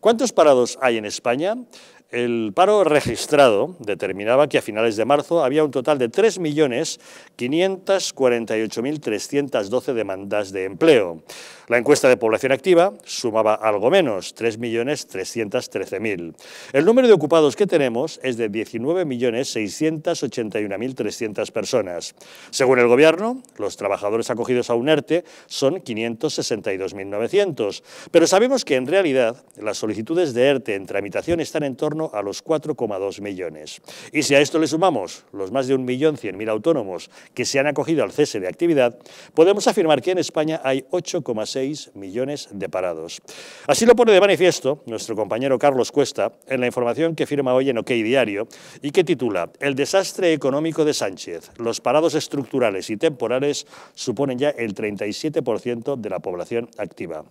¿Cuántos parados hay en España? El paro registrado determinaba que a finales de marzo había un total de 3.548.312 demandas de empleo. La encuesta de población activa sumaba algo menos, 3.313.000. El número de ocupados que tenemos es de 19.681.300 personas. Según el Gobierno, los trabajadores acogidos a un ERTE son 562.900, pero sabemos que en realidad las solicitudes de ERTE en tramitación están en torno a los 4,2 millones. Y si a esto le sumamos los más de 1.100.000 autónomos que se han acogido al cese de actividad, podemos afirmar que en España hay 8,6 millones de parados. Así lo pone de manifiesto nuestro compañero Carlos Cuesta en la información que firma hoy en OK Diario y que titula El desastre económico de Sánchez. Los parados estructurales y temporales suponen ya el 37% de la población activa.